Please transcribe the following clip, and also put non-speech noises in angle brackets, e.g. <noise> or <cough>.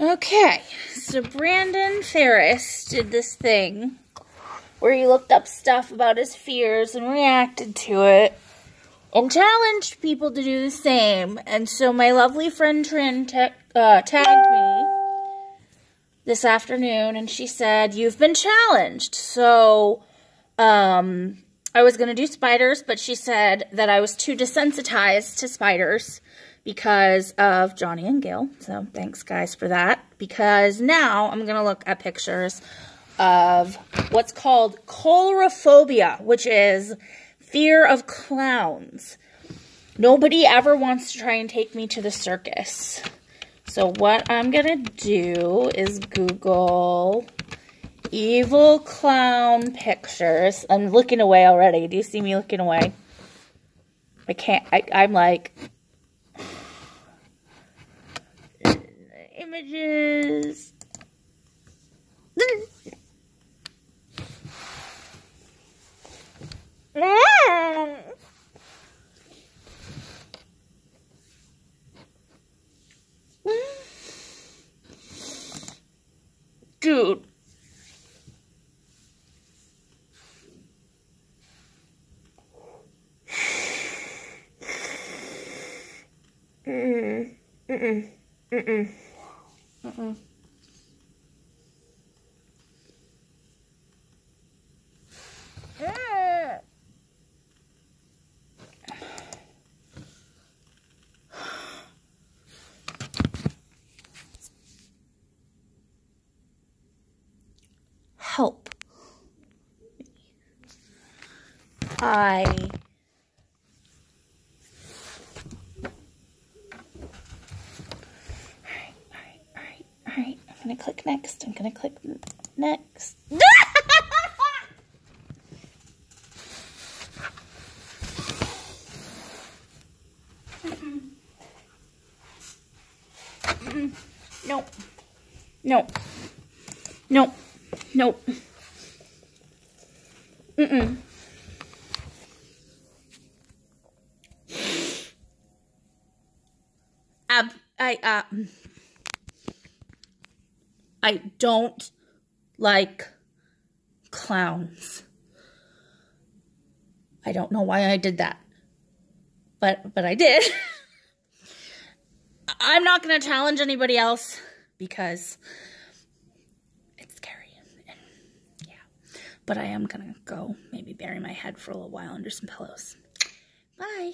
Okay, so Brandon Ferris did this thing where he looked up stuff about his fears and reacted to it and challenged people to do the same. And so my lovely friend Trin uh, tagged me this afternoon and she said, You've been challenged. So um, I was going to do spiders, but she said that I was too desensitized to spiders because of Johnny and Gail. So thanks guys for that. Because now I'm going to look at pictures of what's called coulrophobia, which is fear of clowns. Nobody ever wants to try and take me to the circus. So what I'm going to do is Google evil clown pictures. I'm looking away already. Do you see me looking away? I can't, I, I'm like, images. Dude. Mm-mm. Mm-mm. Mm-mm. Help. I gonna click next. I'm gonna click next. Nope. Nope. Nope. Nope. Mm-mm. Ab I uh I don't like clowns. I don't know why I did that. But but I did. <laughs> I'm not going to challenge anybody else because it's scary and, yeah. But I am going to go maybe bury my head for a little while under some pillows. Bye.